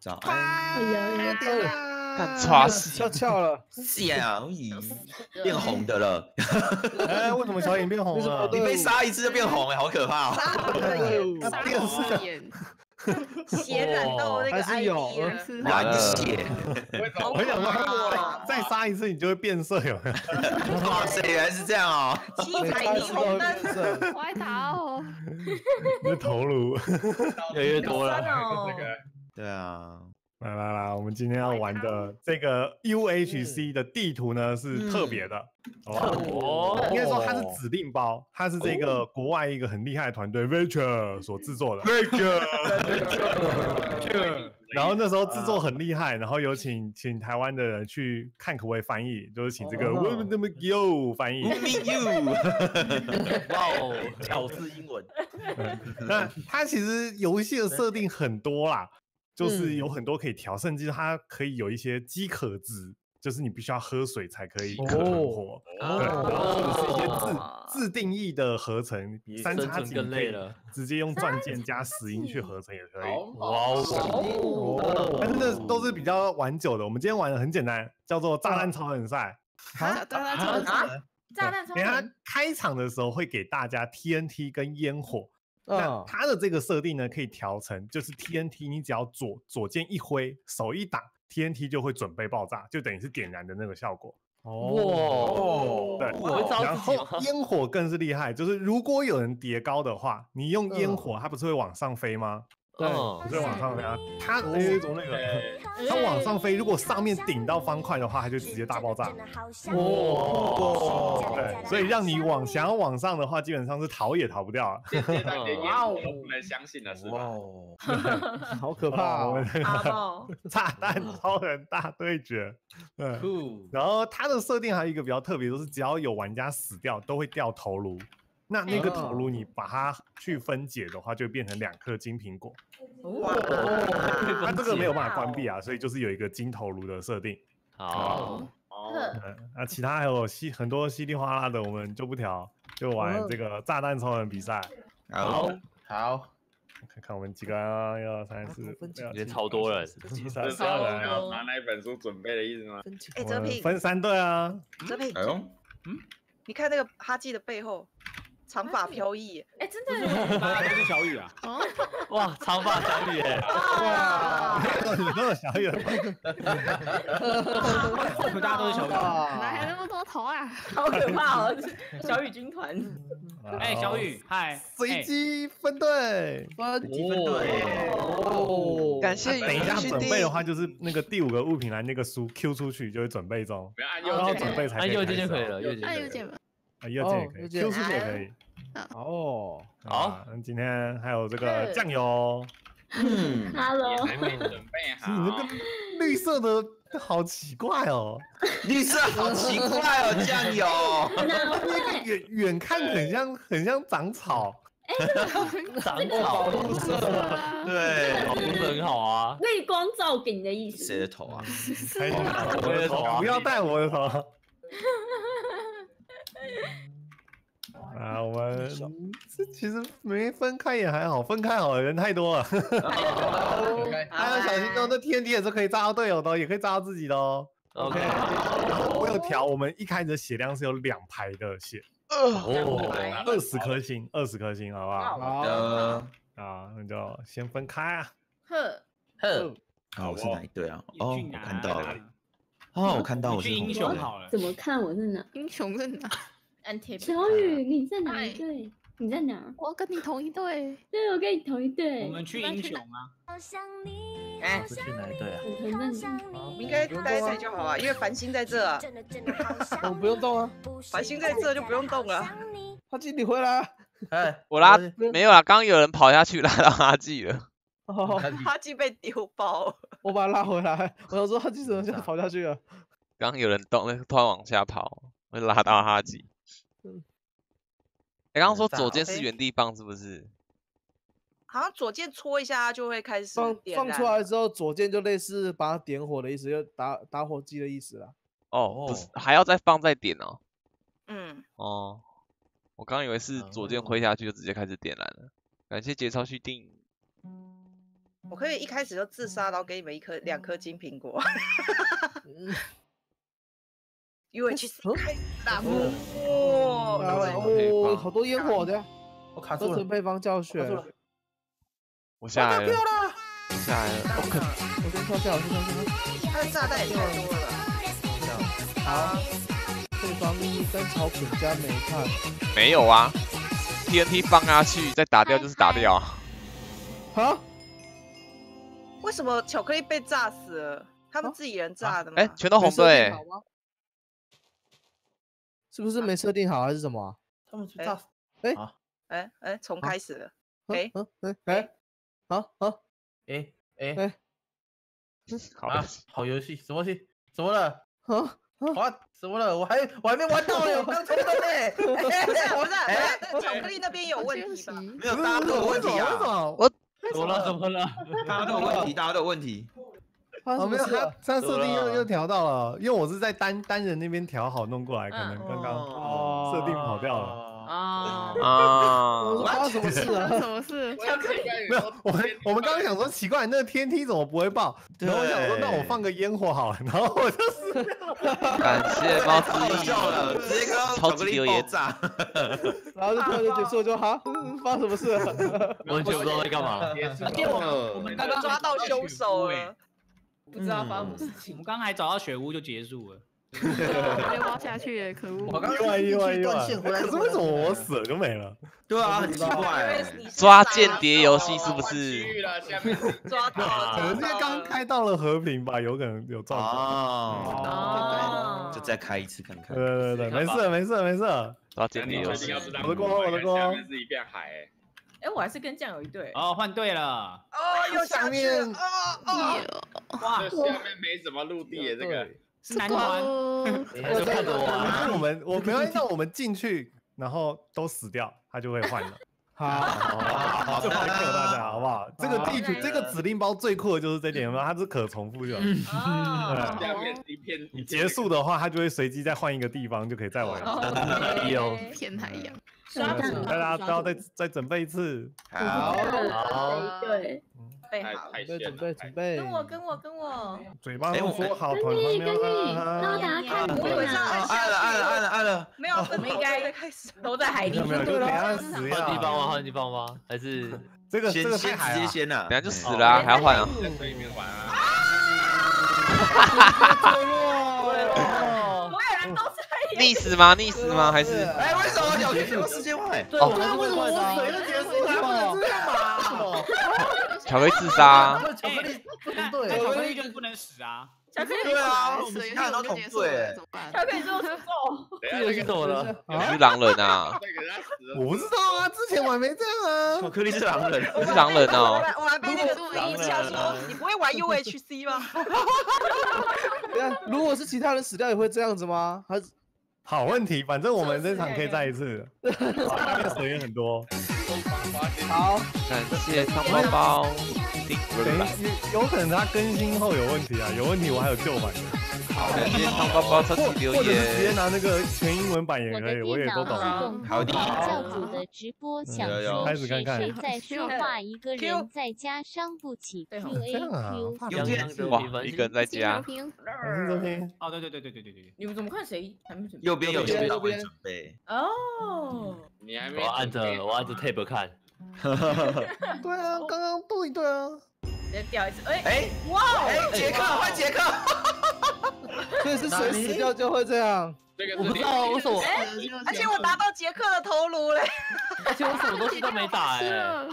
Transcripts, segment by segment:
早哎安，呀，干刷死翘翘了，小影变红的了，哎，为什么小影变红了？你被杀一次就变红哎，好可怕哦！那第二次眼 血染到那个 ID 了。染血，我想说，再杀一次你就会变色，有没有？哇塞，原来是这样哦！七彩霓虹灯，我爱打哦，你的头颅。越来越多了。哦，对啊，来来来，我们今天要玩的这个 UHC 的地图呢是特别的？哦应该说它是指令包，它是这个国外一个很厉害的团队 Venture 所制作的。Venture，然后那时候制作很厉害，然后有请请台湾的人去看可不可以翻译，就是请这个 w o m e n You 翻译。Me you，哇哦，巧思英文。那它其实游戏的设定很多啦，就是有很多可以调，甚至它可以有一些饥渴值，就是你必须要喝水才可以可存活。对，然后或者是一些哦自自定义的合成，三叉戟更累了直接用钻剑加石英去合成也可以。哇哦，但是这都是比较玩久的，我们今天玩的很简单，叫做炸弹超人赛。啊炸弹超人赛炸弹超等一下人，开场的时候会给大家 TNT 跟烟火。那嗯，它的这个设定呢，可以调成就是 TNT，你只要左左键一挥，手一挡，TNT 就会准备爆炸，就等于是点燃的那个效果。哦，对，我会招然后烟火更是厉害，就是如果有人叠高的话，你用烟嗯火，它不是会往上飞吗？对不是往上飞啊，它有一种那个，它往上飞，如果上面顶到方块的话，它就直接大爆炸。哇，对，所以让你往想要往上的话，基本上是逃也逃不掉啊。哇哦，不能相信了是吧？哦，好可怕哦我们！这个，炸弹超人大对决，对。酷，然后它的设定还有一个比较特别，就是只要有玩家死掉，都会掉头颅。那那个头颅你把它去分解的话，就变成两颗金苹果。哇，它这个没有办法关闭啊，所以就是有一个金头颅的设定。好，哦，嗯，那其他还有稀很多稀里哗啦的，我们就不调，就玩这个炸弹超人比赛。好，好，看看我们几个啊，一二三四，六今天超多人，七这是三三人，要拿那一本书准备的意思吗？哎，我们泽平，分三队啊。泽平。哎，呦，你看那个哈基的背后，长发飘逸，哎，真的，大家都是小雨啊，哦，哇，长发小雨耶，哇，你那么小眼，我们大家都是小雨。哪来那么多头啊？好可怕哦！小雨军团，哎，小雨，嗨，随机分队。分积分队。哦，感谢等一下准备的话，就是那个第五个物品栏那个书 Q 出去就会准备中，然后右键，准备才可以按右键就可以了，右键那就可以了。有点吧，啊，右键也可以哦右键，Q 出去也可以。哦，好，那今天还有这个是酱油，嗯，Hello，还没准备好你那好个。绿色的好奇怪哦，绿色好奇怪哦，酱油，那个？远远看很像很像长草，长草保护色，对，保护的很好啊，泪光照给你的意思。谁的头啊？我的头，不要带我的头。啊，我们这其实没分开也还好，分开好了人太多了，大家小心哦。那 TNT 也是可以炸到队友的哦，也可以炸到自己的哦。OK，我有调，我们一开始的血量是有两排的血，哦，二十颗星，二十颗星，好不好？好，的，啊，那就先分开啊。呵，呵，好，我是哪一队啊？哦，我看到了哦，我看到我是红队雄好了。怎么看我是哪？英雄在哪？小雨，你在哪一队？你在哪？我跟你同一队，对，我跟你同一队。我们去英雄啊！哎，是去哪一队啊？我承认我们应该待在这就好啊，因为繁星在这啊，我不用动啊，繁星在这就不用动了。哈基你回来啊，哎，我拉没有啊，刚刚有人跑下去拉到哈基了。哦，哈基被丢包，我把他拉回来，我想说哈基怎么现在跑下去了？刚刚有人动，那突然往下跑，会拉到哈基。刚刚说左键是原地放是不是？好像左键戳一下就会开始放放出来之后，左键就类似把它点火的意思，就打打火机的意思啦。哦，不是，还要再放再点哦。嗯，哦，我刚刚以为是左键挥下去就直接开始点燃了。感谢节操续订。我可以一开始就自杀，然后给你们一颗两颗金苹果。因为其实嗯开始打破，来了哦，好多烟火的，我卡住了合成，配方教卡学，住了我我下来了，下来了。先跳下，我先跳下。他的炸弹也太多了吧。好，配方一甘草本加煤炭，没有啊，TNT 放下去再打掉就是打掉啊。好，为什么巧克力被炸死了？他们自己人炸的吗？哎，全都红没设的哎？是不是没设定好还是什么啊？他们是炸死，哎哎，重好开始了。哎哎哎，好好哎哎哎啊好啊，，好游戏，什么戏？怎么了？好，啊，怎么了？我还我还没玩到呢，我刚充的呢。不是不 是，哎不是巧克力那边有问题吧？没有，大家都有问题啊，我怎么了？怎么了？大家都有问题，大家都有问题。发生哦，没有，他什么事啊？他设定又怎么了又调到了，因为我是在单单人那边调好弄过来，可能刚刚哦设定跑掉了。了。啊，啊我，说发生什么事啊？什么事？巧克力没有，我们我们刚刚想说奇怪，那个天梯怎么不会爆？然后我想说，那我放个烟火好了，然后我就死掉了。感谢 猫太好之笑了，直接刚刚巧克力爆炸。然后就突然就结束了，就哈，嗯发生什么事了？完全不知道在干嘛。我们刚刚抓到凶手了。不知道发生什么事情我们。刚刚还找到雪屋就结束了。挖下去了，可恶！我刚意外意外意外！可是为什么我死了就没了？对啊，很奇怪。抓间谍游戏是不是？抓到了，可能是因为刚刚开到了和平吧，有可能有撞到。哦，哦就再开一次看看对。对对，没事没事没事。抓间谍游戏，我的锅我的锅下面是一片海。哎，我还是跟酱油一队。哦，换队了。哦，又下去了。哦哦，哇，这下面没什么陆地耶，这个。是男团。你还是看着我那啊。我们我没关系，那我们进去，然后都死掉，他就会换了。好，好，这还 Q 大家好不好？这个地图这个指令包最酷的就是这点，有没有？它是可重复的。哦下面是一片。你结束的话，它就会随机再换一个地方，就可以再玩。有骗太阳，刷到大家都要再再准备一次。好，好，对，太备好。太炫了准备准备准备，跟我跟我跟我，嘴巴都说好，团团跟你没跟你，有啦让大家看你我以为是啊！哦按了按了按了按了，没有，我们应该再开始。都在海底没有。等一下死 换呀。地方吗？换地方吗？还是这 个这个先先直接。先呐等。下就死了啊，还要换啊？在水里面玩啊？哦所有人都是溺死吗？溺死吗？还是哎，为什么小学有时间外？对，我还是会快的。水都结束了，不能这样嘛？巧克力自杀啊？巧克力不那同队那巧克力就不能死啊。巧克力对啊，我们水其他人都同队。怎么办？巧克力说出走，这游戏怎么了？你是狼人啊？我不知道啊，之前我还没这样啊。巧克力是狼人，你是狼人我哦？还我还被那个如果一下说，你不会玩 UHC 吗？对啊，如果是其他人死掉也会这样子吗？还是好问题，反正我们这场可以再一次。好下面水也很多。好，感谢汤包包。等有可能他更新后有问题啊，有问题我还有旧版的。好，感谢汤包包超级。直接拿那个全英文版也可以，我也都懂。好的，教主的直播想听谁谁在说话，一个人在家伤不起。Q A Q，哇，一个人在家。哦，对对对对对对对对，你们怎么看谁还没准备？右边有边在准备？哦，你还没？我按着我按着 table 看。对啊，刚刚对对啊。再掉一次，哎，哎哇哦，哎，杰克换杰克，所以是谁死掉就会这样？我不知道为什么，而且我拿到杰克的头颅嘞。而且我什么东西都没打哎，了，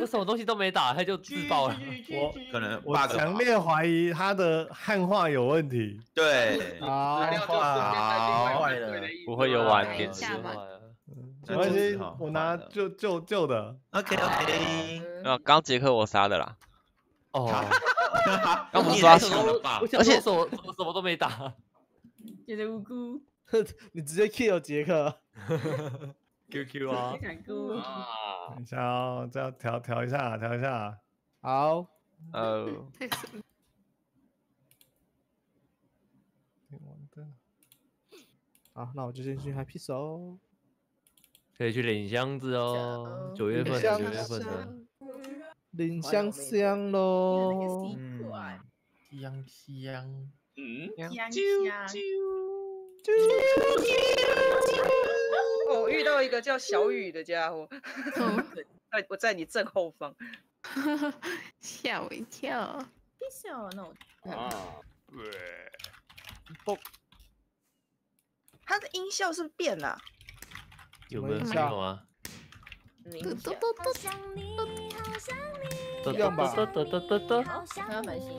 我什么东西都没打，他就自爆了。我可能我强烈怀疑他的汉化有问题。对，好，好坏了，不会有晚等点一下吧没关系，我拿旧旧旧的。OK OK，啊，刚杰克我杀的啦。哦，刚不是你也太说要洗爽了吧我？想说什么什么都没打，觉得无辜，你直接 kill 杰克，QQ 啊等一下哦，这要调调一下，调一下。好，呃，好，那我就先去 Happy 手。可以去领箱子哦，九月份九月份的子，林香香喽。嗯，香香，嗯，香啾香我遇到一个叫小雨的家伙，哦 在我在你正后方。吓我一跳。别笑那我啊，它的音效是不是变了？有没有什么听懂啊？冥嘟嘟想嘟。嘟得一样吧。得得得得得，还要满心。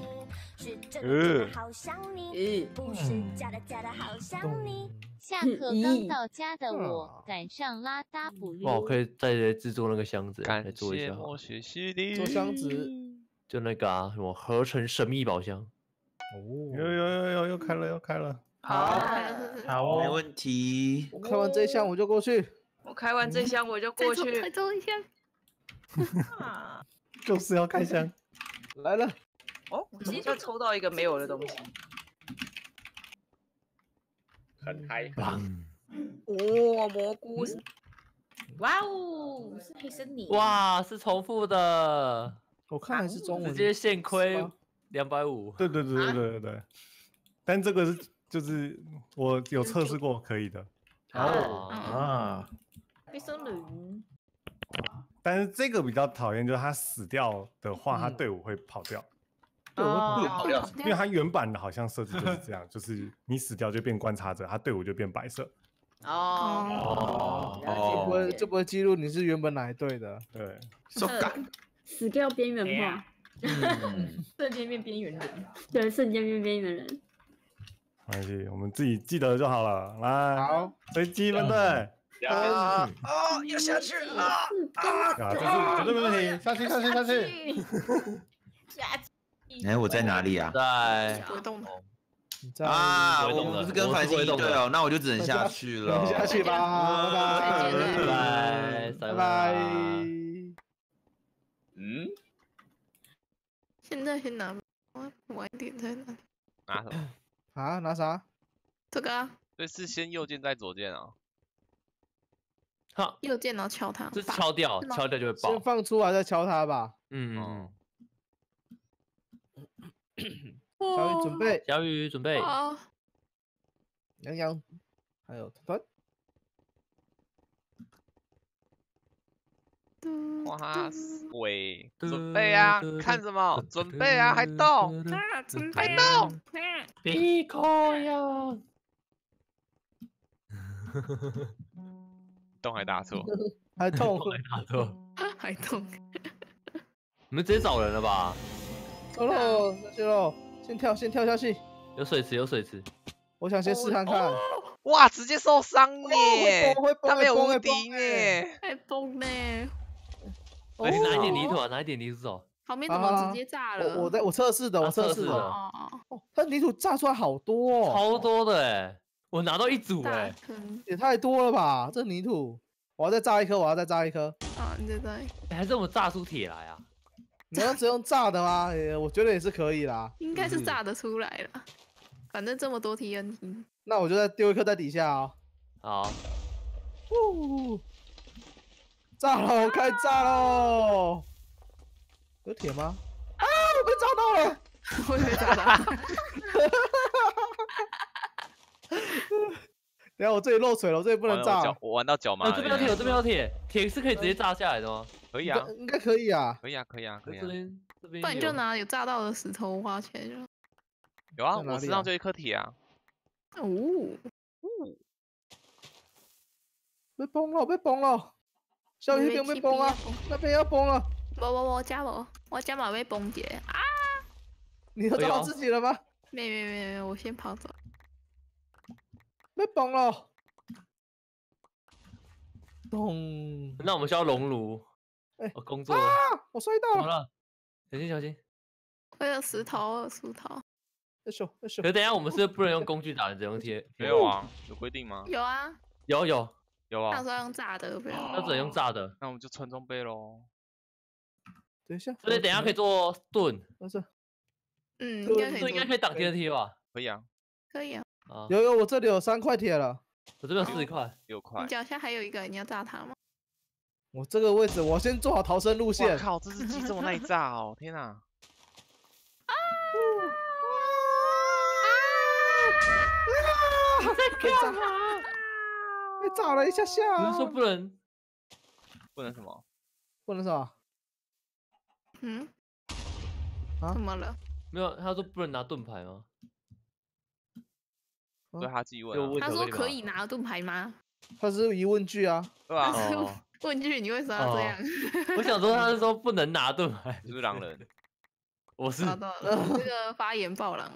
呃，咦，咚下课刚到家的我啊赶上拉达补哇，我溜。可以再来制作那个箱子，来做一下。好了，谢莫学习的。做箱子。就那个啊，什么合成神秘宝箱，哦。有有有有又开了又开了，好，好。没问题。我开完这一箱我就过去。我开完这箱我就过再去。走一下。啊，就是要开箱。来了，哦，又抽到一个没有的东西？很嗨。棒！哦，蘑菇是哇哦，是黑森林。哇，是重复的，我看还是中文。直接现亏吗两百五。对对对对对对对，但这个是就是我有测试过可以的，哦，啊，黑森林。但是这个比较讨厌，就是他死掉的话，他嗯队伍会跑掉，对。因为他原版的好像设置就是这样，就是你死掉就变观察者，他队伍就变白色。哦，了解就不会了解就不会记录你是原本哪一队的。对，手感。死掉边缘化，嗯，瞬间变边缘人。对，瞬间变边缘人。没关系，我们自己记得就好了。来，好，随机分队。啊哦，要下去了。啊，绝对没问题，下去下去下去。下去 哎，我在哪里啊？在不会动的。在啊，我们不是跟繁星一队哦，那我就只能下去了。下去吧，拜拜，拜拜。嗯，现在先拿，我晚一点再拿。拿什么？啊，拿啥？这个啊，所以是先右键再左键啊。哈，右键然后敲它。就是敲掉，敲掉就会爆先。放出来再敲它吧。嗯 小雨准备，小雨准备，好，洋洋，还有团哇喂，准备啊！看什么？准备啊！还动？还备啊动？闭口呀！动还打错？还痛，打错，还痛。你们直接找人了吧？走喽，下去喽，先跳，先跳下去。有水池，有水池。我想先试看看。哇，直接受伤哦耶他没有会崩会无敌崩耶！还崩呢，而且拿一点泥土啊，拿一点泥土走。旁边怎么直接炸了？我我在我测试的，我啊测试的。哦哦哦，它泥土炸出来好多哦，超多的哎，我拿到一组大哎，坑也太多了吧？这泥土，我要再炸一颗，我要再炸一颗。啊！你在你还是我们炸出铁来啊？你要只用炸的吗？也我觉得也是可以啦。应该是是炸得出来了。反正这么多 TNT，那我就再丢一颗在底下哦。好，呜，炸喽，开炸喽！有铁吗？啊，我被炸到了！我以为炸的。等下我这里漏水了，我这里不能炸我，。我玩到脚麻啊，了耶。这边有铁，我这边有铁，铁是可以直接炸下来的吗？可以啊应该，可以啊。可以啊，可以啊，可以啊。这边这边不然你就拿有炸到的石头挖起来就。有啊，我身上就一颗铁啊。哦哦，被崩了，被崩了！小鱼那边被崩了，那边要崩了。我我我，加我，我加马被崩解啊！你要找到自己了吗？没没没没，我先跑走。被崩了。咚！那我们需要熔炉。哎我工作啊了，！我摔到了。了？小心小心。我有石头，我有石头。哎咻哎咻可！等一下我们是不是不能用工具打的，只能用贴？没有啊，有规定吗？有啊，有有，有啊那时，候用炸的，不要。那只能用炸的。那我们就穿装备喽。等一下，所以等一下可以做盾，不是，嗯，对应该可以做。盾应该可以挡 TNT 吧？可以啊，可以啊。啊，有有，我这里有三块铁了。我这边有四块。六块。你。脚下还有一个，你要炸它吗？我这个位置，我先做好逃生路我线。靠，这只鸡这么耐炸哦！天哪！被炸，被炸了一下下。不是说不能不能什么？不能啥？嗯，啊！怎么了？没有？他说不能拿盾牌吗？对他自己问啊。就问他说可以拿盾牌吗？他是疑问句啊。对吧？他是哦 问句，你为什么要这样？我想说他是说不能拿盾牌，是不是狼人？我是这个发言暴狼。